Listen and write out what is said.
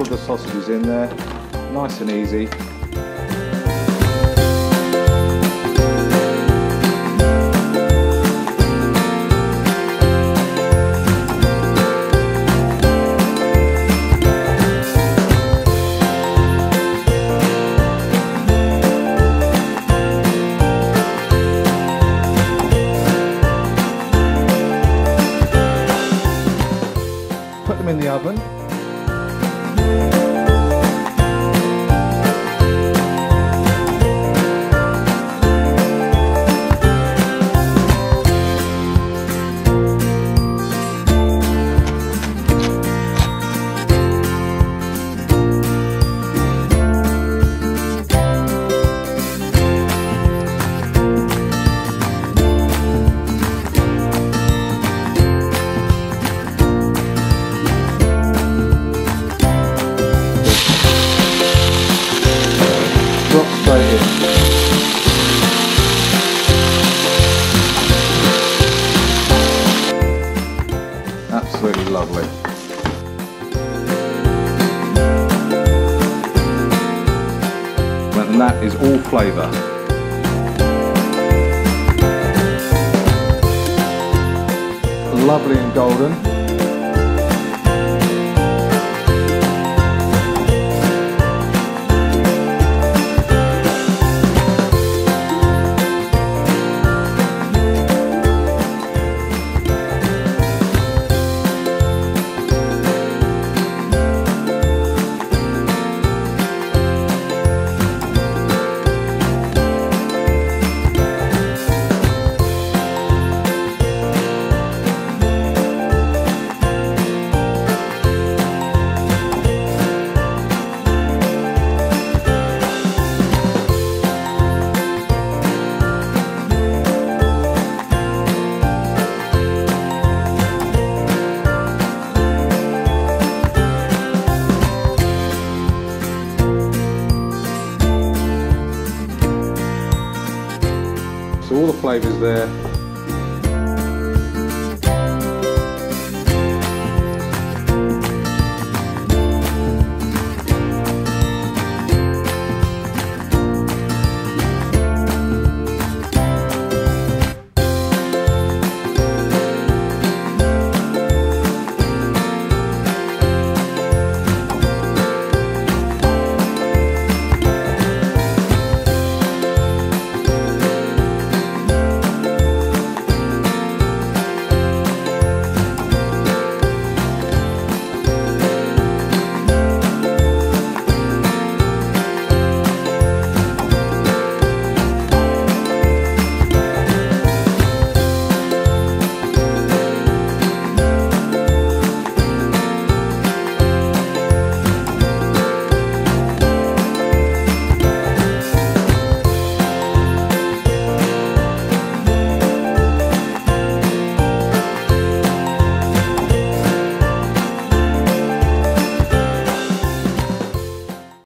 of the sausages in there, nice and easy. Put them in the oven. Lovely. And that is all flavour. Lovely and golden. All the flavours there,